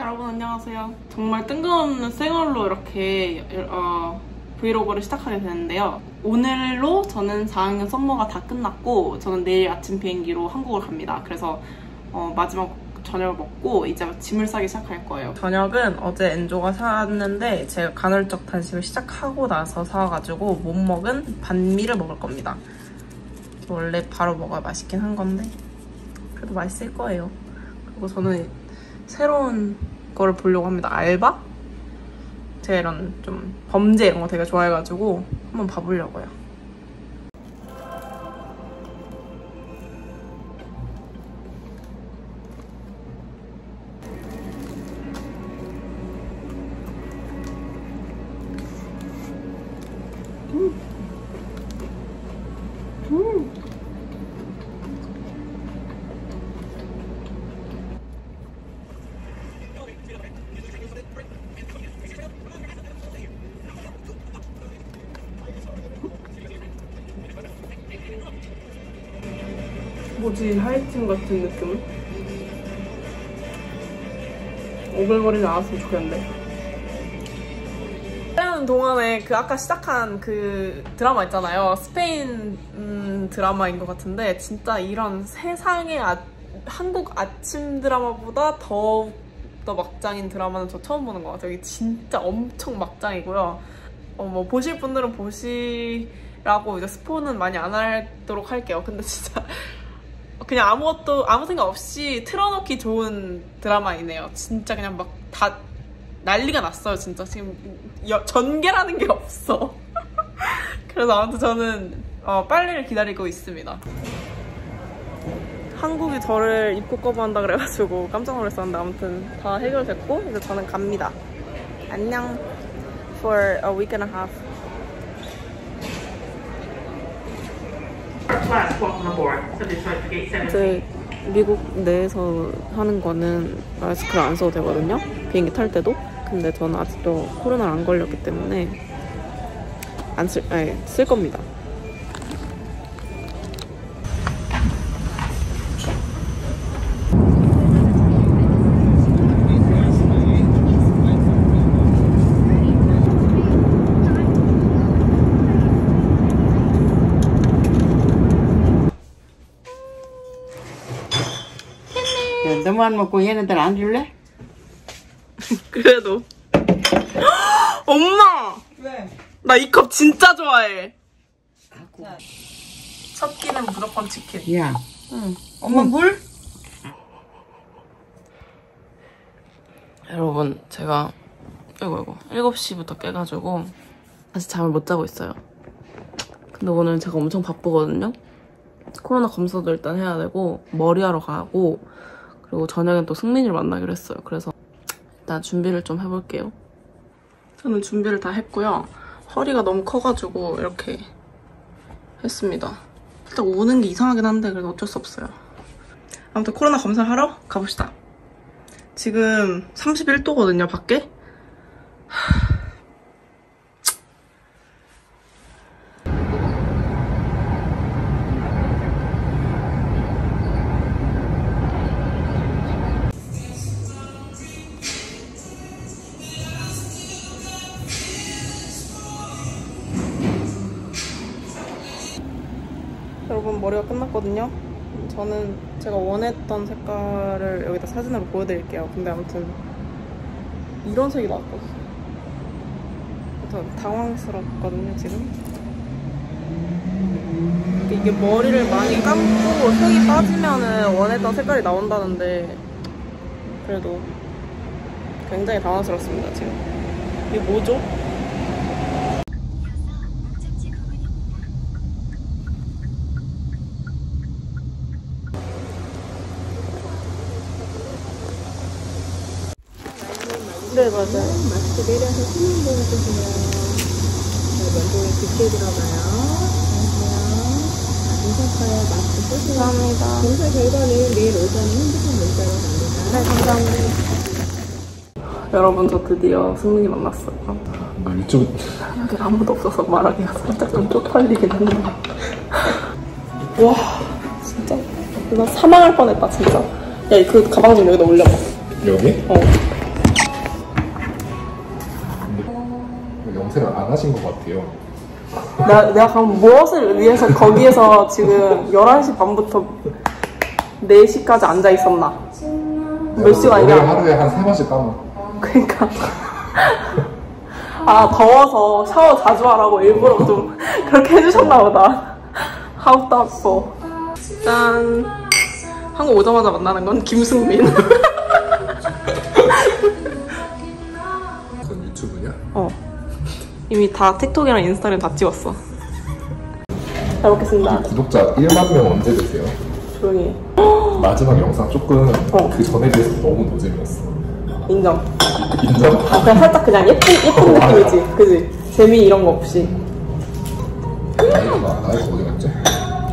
여러분 안녕하세요. 정말 뜬금없는 생얼로 이렇게 어, 브이로그를 시작하게 되는데요. 오늘로 저는 4학년 썸머가 다 끝났고 저는 내일 아침 비행기로 한국을 갑니다. 그래서 어, 마지막 저녁을 먹고 이제 짐을 싸기 시작할 거예요. 저녁은 어제 엔조가 사왔는데 제가 간헐적 단식을 시작하고 나서 사와가지고 못 먹은 반미를 먹을 겁니다. 원래 바로 먹어야 맛있긴 한 건데 그래도 맛있을 거예요. 그리고 저는 새로운 거를 보려고 합니다. 알바? 제가 이런 좀 범죄 이런 거 되게 좋아해가지고 한번 봐보려고요. 뭐지 하이틴 같은 느낌? 오글거리지 않았으면 좋겠는데. 하는 동안에 그 아까 시작한 그 드라마 있잖아요. 스페인 음, 드라마인 것 같은데 진짜 이런 세상의 아, 한국 아침 드라마보다 더욱 더 막장인 드라마는 저 처음 보는 것 같아요. 이게 진짜 엄청 막장이고요. 어, 뭐 보실 분들은 보시라고 이제 스포는 많이 안 하도록 할게요. 근데 진짜 그냥 아무것도 아무 생각 없이 틀어놓기 좋은 드라마이네요. 진짜 그냥 막 다 난리가 났어요. 진짜 지금 여, 전개라는 게 없어. 그래서 아무튼 저는 어, 빨리를 기다리고 있습니다. 한국이 저를 입국 거부한다 그래가지고 깜짝 놀랐었는데 아무튼 다 해결됐고 이제 저는 갑니다. 안녕. For a week and a half. 이제 미국 내에서 하는 거는 마스크를 안 써도 되거든요. 비행기 탈 때도. 근데 저는 아직도 코로나를 안 걸렸기 때문에 안 쓸, 아니, 쓸 겁니다. 야, 너만 먹고 얘네들 안 줄래? 그래도. 엄마! 왜? 나 이 컵 진짜 좋아해. 첫 끼는 무조건 치킨. 야, 응. 엄마 물? 여러분, 제가, 이거, 이거, 7시부터 깨가지고, 아직 잠을 못 자고 있어요. 근데 오늘 제가 엄청 바쁘거든요? 코로나 검사도 일단 해야 되고, 머리하러 가고, 그리고 저녁엔 또 승민이를 만나기로 했어요. 그래서 일단 준비를 좀 해볼게요. 저는 준비를 다 했고요. 허리가 너무 커가지고 이렇게 했습니다. 살짝 오는 게 이상하긴 한데 그래도 어쩔 수 없어요. 아무튼 코로나 검사를 하러 가봅시다. 지금 31도거든요, 밖에. 여러분 머리가 끝났거든요. 저는 제가 원했던 색깔을 여기다 사진으로 보여드릴게요. 근데 아무튼 이런 색이 나왔거든요. 저 당황스럽거든요 지금. 이게 머리를 많이 감고 색이 빠지면은 원했던 색깔이 나온다는데 그래도 굉장히 당황스럽습니다 지금. 이게 뭐죠? 감사합니다. 검사 결과는 내일 오전 핸드폰 문자로 갑니다. 네, 감사합니다. 여러분 저 드디어 승민이 만났어요. 나 유튜브 여기 아무도 없어서 말하기가 살짝 좀 쪽팔리긴 했는데 와 진짜 나 사망할 뻔했다 진짜 야그 가방 좀 여기다 올려봐 여기? 어 영생을 안 하신 것 같아요 나, 내가 그럼 무엇을 위해서 거기에서 지금 11시 반부터 4시까지 앉아 있었나? 몇 시간이냐? 하루에 한세 번씩 감아. 그러니까. 아, 더워서 샤워 자주 하라고 일부러 좀 그렇게 해주셨나 보다. How thoughtful. 짠. 한국 오자마자 만나는 건 김승민. 그건 유튜브냐? 어. 이미 다 틱톡이랑 인스타를 다 찍었어. 잘 먹겠습니다. 구독자 1만 명 언제 되세요? 조용히 해. 마지막 영상 조금 어. 그 전에 비해서 너무 노잼이었어. 인정. 인정? 아, 그냥 살짝 그냥 예쁜, 예쁜 느낌이지. 그지? 재미 이런 거 없이. 나이가 나이가 어디 갔지?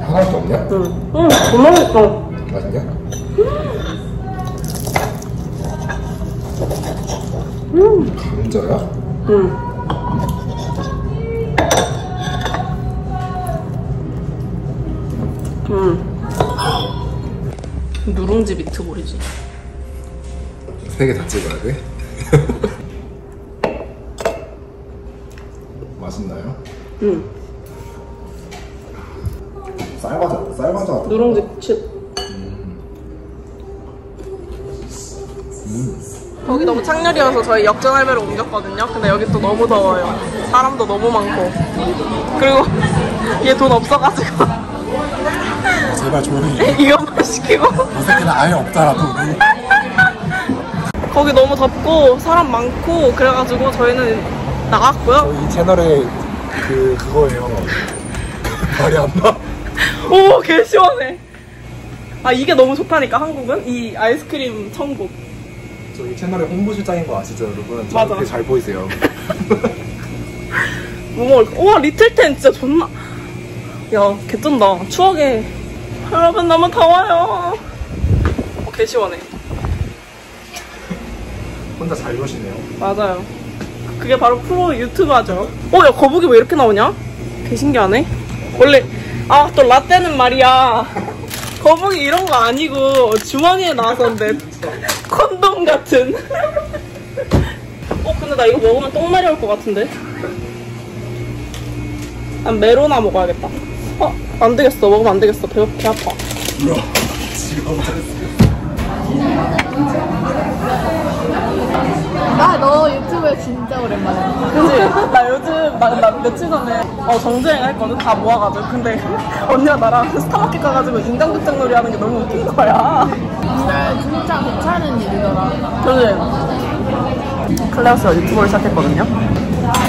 하나밖에 없냐? 응. 응, 너무 맛있어. 맛있냐? 감자야? 응. 음. 누룽지 미트볼이지. 세 개 다 찍어야 돼? 맛있나요? 응. 쌀과자, 쌀과자 누룽지 칩. 여기 너무 창렬이어서 저희 역전 할배로 옮겼거든요. 근데 여기 또 너무 더워요. 사람도 너무 많고. 그리고 얘 돈 없어가지고 제발 조용히 해. 이것만 시키고 이 새끼는 아예 돈이 거기 너무 덥고 사람 많고 그래가지고 저희는 나갔고요. 이 채널에 그 그거예요 말이 안 나? 오, 개 시원해. 아 이게 너무 좋다니까 한국은 이 아이스크림 천국. 저희 채널의 홍보실장인 거 아시죠 여러분? 맞아. 저한테 잘 보이세요 뭐 먹을까? 우와 리틀텐 진짜 존나. 야 개쩐다. 추억에 여러분 너무 더워요. 어, 개 시원해. 혼자 잘 노시네요 맞아요. 그게 바로 프로 유튜버죠. 어, 야, 거북이 왜 이렇게 나오냐? 개 신기하네. 원래, 아, 또 라떼는 말이야. 거북이 이런 거 아니고 주머니에 나왔었는데 콘돔 같은. 어, 근데 나 이거 먹으면 똥 마려울 것 같은데? 난 메로나 먹어야겠다. 어, 안 되겠어. 먹으면 안 되겠어. 배, 배 아파. 나 너 유튜브에 진짜 오랜만에 봤어. 그지? 나 요즘, 나, 나 며칠 전에, 어, 정주행 했거든? 다 모아가지고. 근데 언니가 나랑 스타마켓 가가지고 인간극장 놀이 하는 게 너무 웃긴 거야. 근데 진짜 괜찮은 일이더라. 그지? 클레어스가 유튜브를 시작했거든요.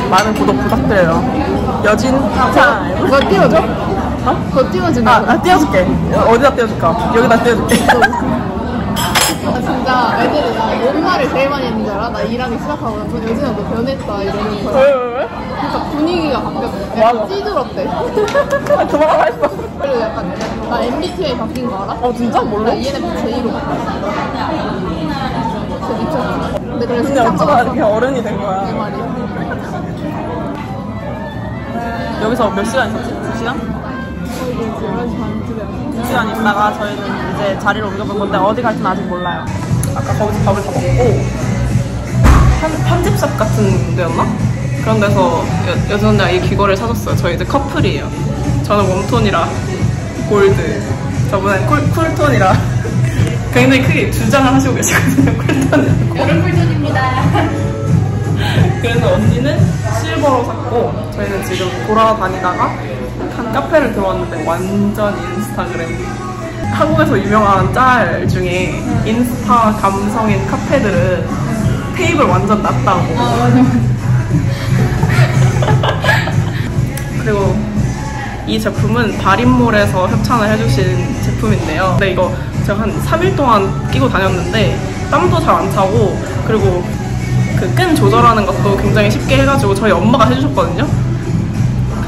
많은 구독 부탁드려요. 여진 타임. 그거 띄워줘? 어? 그거 띄워주는 아, 거. 나 띄워줄게. 어디다 띄워줄까? 여기다 띄워줄게. 나 진짜 애들이 나 뭔 말을 제일 많이 했는 줄 알아? 나 일하기 시작하고 나서 요즘에 너 변했다 이러는 거야. 왜, 왜, 왜? 그러니까 분위기가 바뀌었어. 약간 찌들었대. 아, 그만하라 했어. 그리고 약간 나 MBTI 바뀐 거 알아? 어, 진짜? 나 몰라? ENFP J로 바뀌었어. 진짜 미쳤어. 근데 그래서 근데 어쩌다 이렇게 어른이 된내 거야. 말이. 여기서 몇 시간 있었지? 두 시간? 어, 이게 11시 반쯤에 왔어. 두 시간 있다가 저희는 이제 자리를 옮겨볼 건데 어디 갈지는 아직 몰라요. 아까 거기서 밥을 다 먹고 편, 편집샵 같은 데였나? 그런 데서 여, 여진이 이 귀걸이를 사줬어요. 저희 이제 커플이에요. 저는 웜톤이라 골드. 저번엔 쿨, 쿨톤이라 굉장히 크게 주장을 하시고 계시거든요. 쿨톤. 여름 쿨톤입니다. 그래서 언니는 실버로 샀고 저희는 지금 돌아다니다가 한 카페를 들어왔는데 완전 인스타그램. 한국에서 유명한 짤 중에 인스타 감성인 카페들은 테이블 완전 낮다고. 그리고 이 제품은 바린몰에서 협찬을 해주신 제품인데요. 근데 이거 제가 한 3일 동안 끼고 다녔는데 땀도 잘 안 차고 그리고 그 끈 조절하는 것도 굉장히 쉽게 해가지고 저희 엄마가 해주셨거든요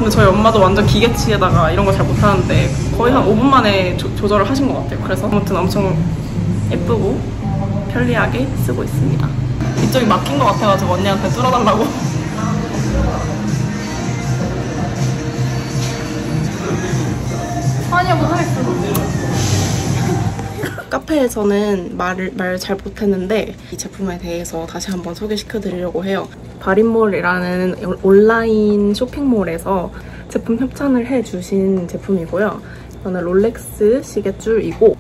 근데 저희 엄마도 완전 기계치에다가 이런 거 잘 못하는데 거의 한 5분 만에 조, 조절을 하신 것 같아요. 그래서 아무튼 엄청 예쁘고 편리하게 쓰고 있습니다. 이쪽이 막힌 것 같아가지고 언니한테 뚫어달라고. 아니야, 못하겠어. 카페에서는 말을 말 잘 못했는데 이 제품에 대해서 다시 한번 소개시켜 드리려고 해요. 바린몰이라는 온라인 쇼핑몰에서 제품 협찬을 해주신 제품이고요. 이거는 롤렉스 시계줄이고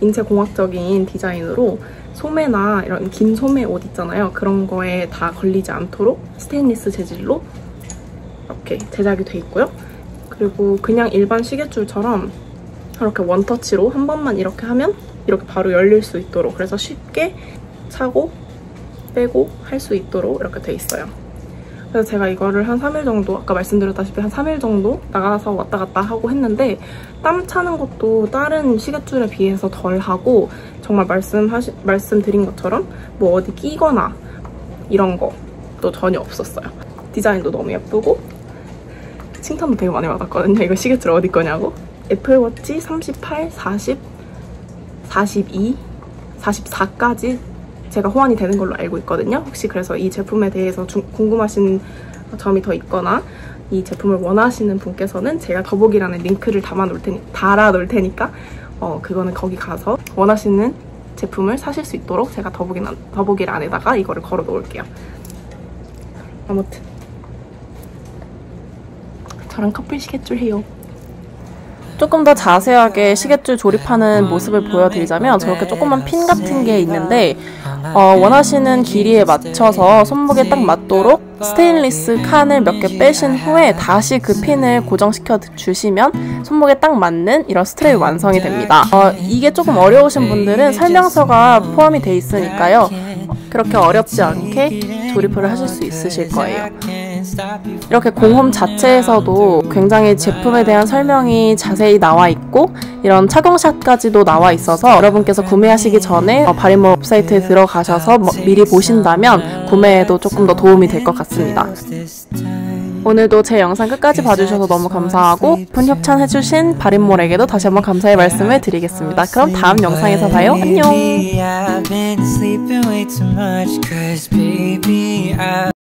인체공학적인 디자인으로 소매나 이런 긴 소매 옷 있잖아요. 그런 거에 다 걸리지 않도록 스테인리스 재질로 이렇게 제작이 돼 있고요. 그리고 그냥 일반 시계줄처럼 이렇게 원터치로 한 번만 이렇게 하면 이렇게 바로 열릴 수 있도록 그래서 쉽게 차고 빼고 할 수 있도록 이렇게 돼 있어요. 그래서 제가 이거를 한 3일 정도 아까 말씀드렸다시피 한 3일 정도 나가서 왔다 갔다 하고 했는데 땀 차는 것도 다른 시계줄에 비해서 덜 하고 정말 말씀하시, 말씀드린 것처럼 뭐 어디 끼거나 이런 거도 전혀 없었어요. 디자인도 너무 예쁘고 칭찬도 되게 많이 받았거든요. 이거 시계줄 어디 거냐고. 애플워치 38, 40, 42, 44까지 제가 호환이 되는 걸로 알고 있거든요. 혹시 그래서 이 제품에 대해서 주- 궁금하신 점이 더 있거나 이 제품을 원하시는 분께서는 제가 더보기란에 링크를 담아 놓을 테니, 달아 놓을 테니까 어, 그거는 거기 가서 원하시는 제품을 사실 수 있도록 제가 더보기, 더보기란에다가 이거를 걸어 놓을게요. 아무튼 저랑 커플 시계줄 해요. 조금 더 자세하게 시계줄 조립하는 모습을 보여드리자면 저렇게 조그만 핀 같은 게 있는데 어, 원하시는 길이에 맞춰서 손목에 딱 맞도록 스테인리스 칸을 몇 개 빼신 후에 다시 그 핀을 고정시켜 주시면 손목에 딱 맞는 이런 스트랩이 완성이 됩니다. 어, 이게 조금 어려우신 분들은 설명서가 포함이 돼 있으니까요. 그렇게 어렵지 않게 조립을 하실 수 있으실 거예요. 이렇게 공홈 자체에서도 굉장히 제품에 대한 설명이 자세히 나와 있고 이런 착용샷까지도 나와 있어서 여러분께서 구매하시기 전에 어, 바리모 웹사이트에 들어가셔서 뭐 미리 보신다면 구매에도 조금 더 도움이 될 것 같습니다. 오늘도 제 영상 끝까지 봐주셔서 너무 감사하고 분 협찬해주신 바린몰에게도 다시 한번 감사의 말씀을 드리겠습니다. 그럼 다음 영상에서 봐요. 안녕!